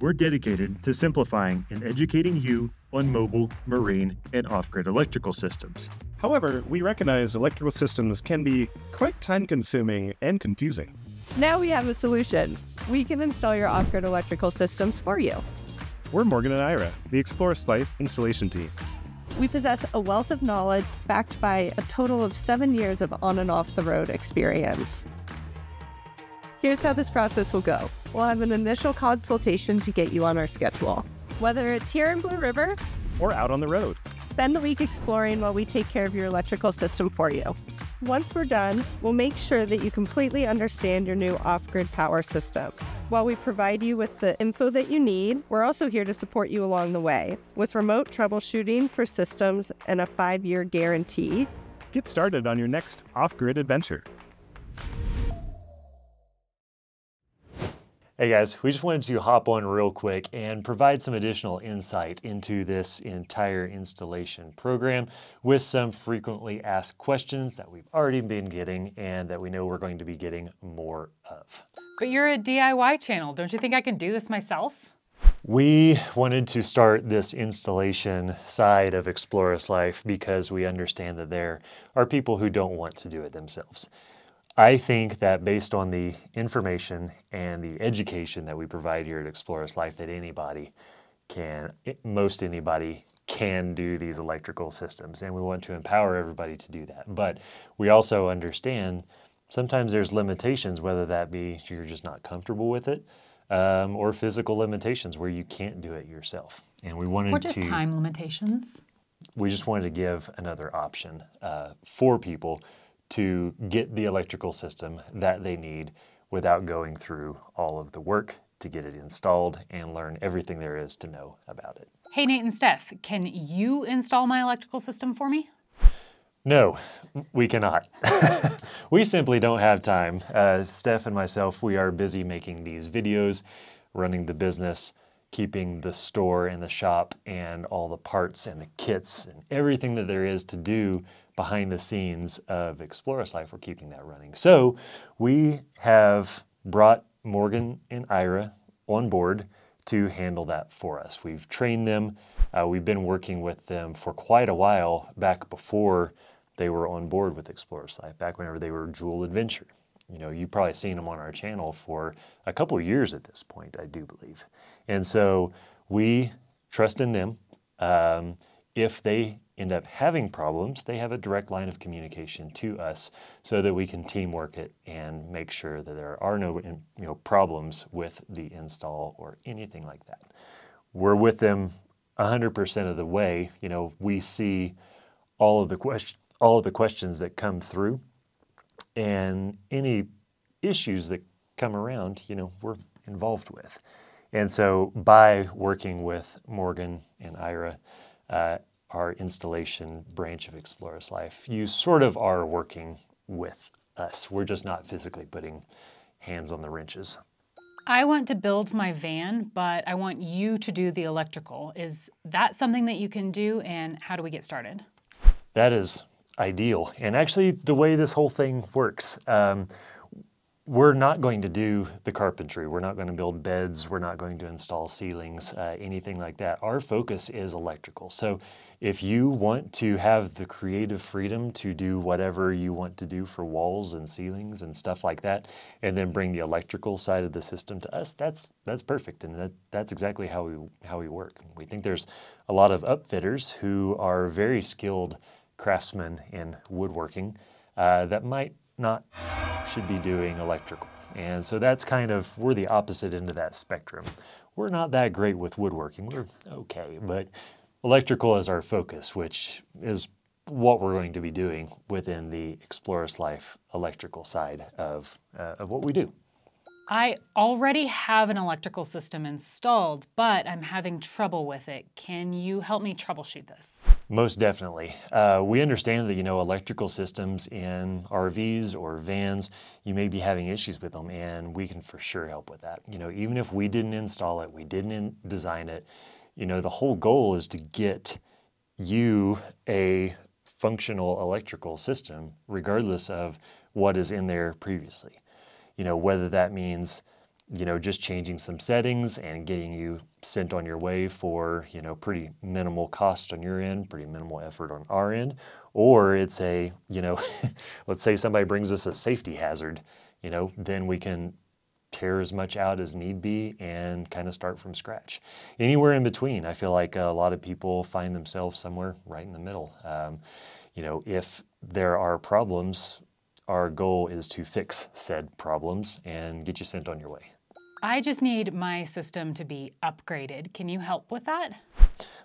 we're dedicated to simplifying and educating you on mobile, marine, and off grid electrical systems. However, we recognize electrical systems can be quite time consuming and confusing. Now we have a solution. We can install your off grid electrical systems for you. We're Morgan and Ira, the Explorist Life installation team. We possess a wealth of knowledge backed by a total of seven years of on and off the road experience. Here's how this process will go we'll have an initial consultation to get you on our schedule. Whether it's here in Blue River or out on the road, spend the week exploring while we take care of your electrical system for you. Once we're done, we'll make sure that you completely understand your new off grid power system. While we provide you with the info that you need, we're also here to support you along the way with remote troubleshooting for systems and a five year guarantee. Get started on your next off grid adventure. Hey guys, we just wanted to hop on real quick and provide some additional insight into this entire installation program with some frequently asked questions that we've already been getting and that we know we're going to be getting more of. But you're a DIY channel. Don't you think I can do this myself? We wanted to start this installation side of Explorist Life because we understand that there are people who don't want to do it themselves. I think that based on the information and the education that we provide here at Explorist Life, that anybody can, most anybody can do these electrical systems. And we want to empower everybody to do that. But we also understand sometimes there's limitations, whether that be you're just not comfortable with it, um, or physical limitations where you can't do it yourself. And we wanted to. or just to time limitations. We just wanted to give another option uh, for people to get the electrical system that they need without going through all of the work to get it installed and learn everything there is to know about it. Hey, Nate and Steph, can you install my electrical system for me? No, we cannot. we simply don't have time. Uh, Steph and myself, we are busy making these videos, running the business, keeping the store and the shop and all the parts and the kits and everything that there is to do behind the scenes of Explorist Life, we're keeping that running. So we have brought Morgan and Ira on board to handle that for us. We've trained them. Uh, we've been working with them for quite a while back before they were on board with Explorist Life, back whenever they were Jewel Adventure. You know, you've probably seen them on our channel for a couple of years at this point, I do believe. And so we trust in them. Um, if they end up having problems, they have a direct line of communication to us so that we can teamwork it and make sure that there are no you know, problems with the install or anything like that. We're with them 100% of the way. You know, we see all of the question, all of the questions that come through and any issues that come around, you know, we're involved with. And so by working with Morgan and Ira, uh, our installation branch of Explorist Life, you sort of are working with us. We're just not physically putting hands on the wrenches. I want to build my van, but I want you to do the electrical. Is that something that you can do, and how do we get started? That is ideal. And actually, the way this whole thing works, um, we're not going to do the carpentry. We're not going to build beds. We're not going to install ceilings, uh, anything like that. Our focus is electrical. So if you want to have the creative freedom to do whatever you want to do for walls and ceilings and stuff like that, and then bring the electrical side of the system to us, that's that's perfect. And that, that's exactly how we how we work. We think there's a lot of upfitters who are very skilled craftsmen in woodworking uh, that might not should be doing electrical. And so that's kind of, we're the opposite end of that spectrum. We're not that great with woodworking. We're okay, but electrical is our focus, which is what we're going to be doing within the Explorist Life electrical side of, uh, of what we do. I already have an electrical system installed, but I'm having trouble with it. Can you help me troubleshoot this? Most definitely. Uh, we understand that, you know, electrical systems in RVs or vans, you may be having issues with them, and we can for sure help with that. You know, even if we didn't install it, we didn't design it, you know, the whole goal is to get you a functional electrical system, regardless of what is in there previously you know, whether that means you know, just changing some settings and getting you sent on your way for, you know, pretty minimal cost on your end, pretty minimal effort on our end. Or it's a, you know, let's say somebody brings us a safety hazard, you know, then we can tear as much out as need be and kind of start from scratch. Anywhere in between, I feel like a lot of people find themselves somewhere right in the middle. Um, you know, if there are problems, our goal is to fix said problems and get you sent on your way. I just need my system to be upgraded. Can you help with that?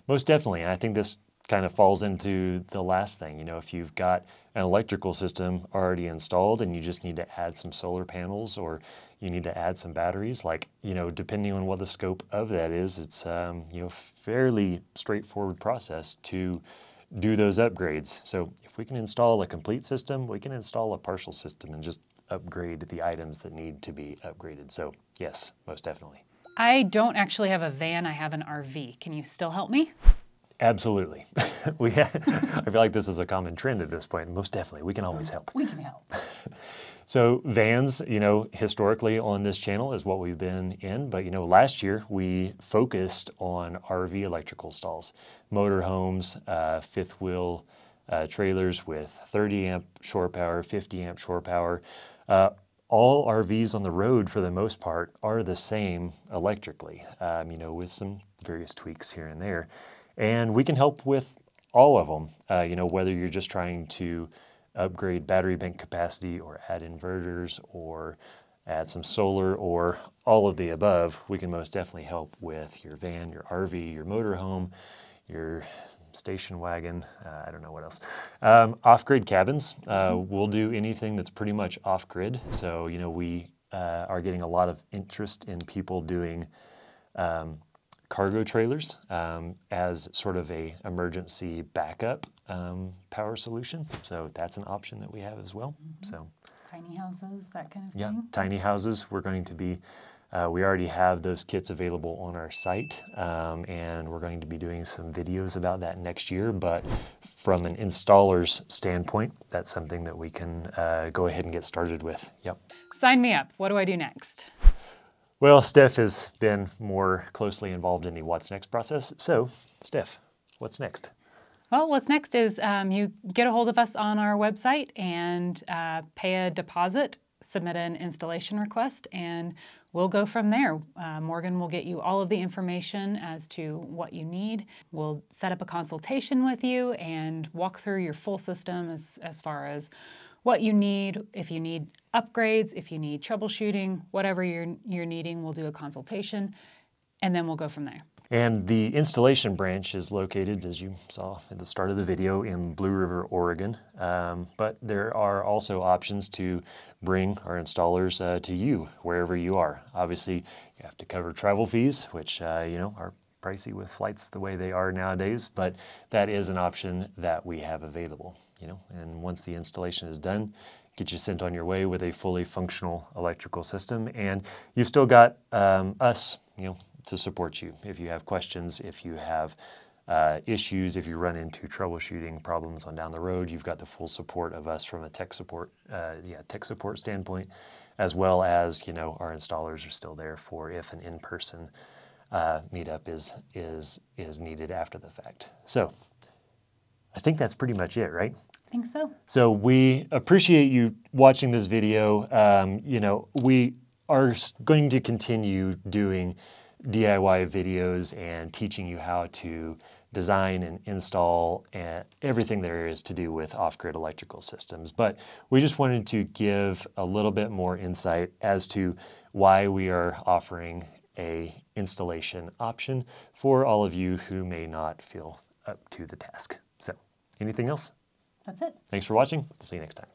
Most definitely. I think this kind of falls into the last thing. You know, if you've got an electrical system already installed and you just need to add some solar panels or you need to add some batteries, like, you know, depending on what the scope of that is, it's, um, you know, fairly straightforward process to do those upgrades. So if we can install a complete system, we can install a partial system and just upgrade the items that need to be upgraded. So yes, most definitely. I don't actually have a van, I have an RV. Can you still help me? Absolutely. we have, I feel like this is a common trend at this point. Most definitely, we can always uh-huh. help. We can help. So vans, you know, historically on this channel is what we've been in, but you know, last year we focused on RV electrical stalls, motorhomes, uh, fifth wheel uh, trailers with 30 amp shore power, 50 amp shore power. Uh, all RVs on the road, for the most part, are the same electrically, um, you know, with some various tweaks here and there. And we can help with all of them, uh, you know, whether you're just trying to upgrade battery bank capacity or add inverters or add some solar or all of the above, we can most definitely help with your van, your RV, your motorhome, your station wagon, uh, I don't know what else. Um, off-grid cabins, uh, we'll do anything that's pretty much off-grid. So, you know, we uh, are getting a lot of interest in people doing um, cargo trailers um, as sort of a emergency backup um, power solution. So that's an option that we have as well. Mm -hmm. So tiny houses, that kind of yeah, thing. Yeah, tiny houses. We're going to be. Uh, we already have those kits available on our site, um, and we're going to be doing some videos about that next year. But from an installer's standpoint, that's something that we can uh, go ahead and get started with. Yep. Sign me up. What do I do next? Well, Steph has been more closely involved in the what's next process. So, Steph, what's next? Well, what's next is um, you get a hold of us on our website and uh, pay a deposit, submit an installation request, and we'll go from there. Uh, Morgan will get you all of the information as to what you need. We'll set up a consultation with you and walk through your full system as, as far as what you need, if you need upgrades, if you need troubleshooting, whatever you're, you're needing, we'll do a consultation, and then we'll go from there. And the installation branch is located, as you saw at the start of the video, in Blue River, Oregon. Um, but there are also options to bring our installers uh, to you, wherever you are. Obviously, you have to cover travel fees, which, uh, you know, are pricey with flights the way they are nowadays, but that is an option that we have available, you know. And once the installation is done, get you sent on your way with a fully functional electrical system. And you've still got um, us, you know, to support you. If you have questions, if you have uh, issues, if you run into troubleshooting problems on down the road, you've got the full support of us from a tech support, uh, yeah, tech support standpoint, as well as you know our installers are still there for if an in-person uh, meetup is is is needed after the fact. So I think that's pretty much it, right? I think so. So we appreciate you watching this video. Um, you know, we are going to continue doing DIY videos and teaching you how to design and install and everything there is to do with off-grid electrical systems. But we just wanted to give a little bit more insight as to why we are offering a installation option for all of you who may not feel up to the task. So anything else? That's it. Thanks for watching. We'll see you next time.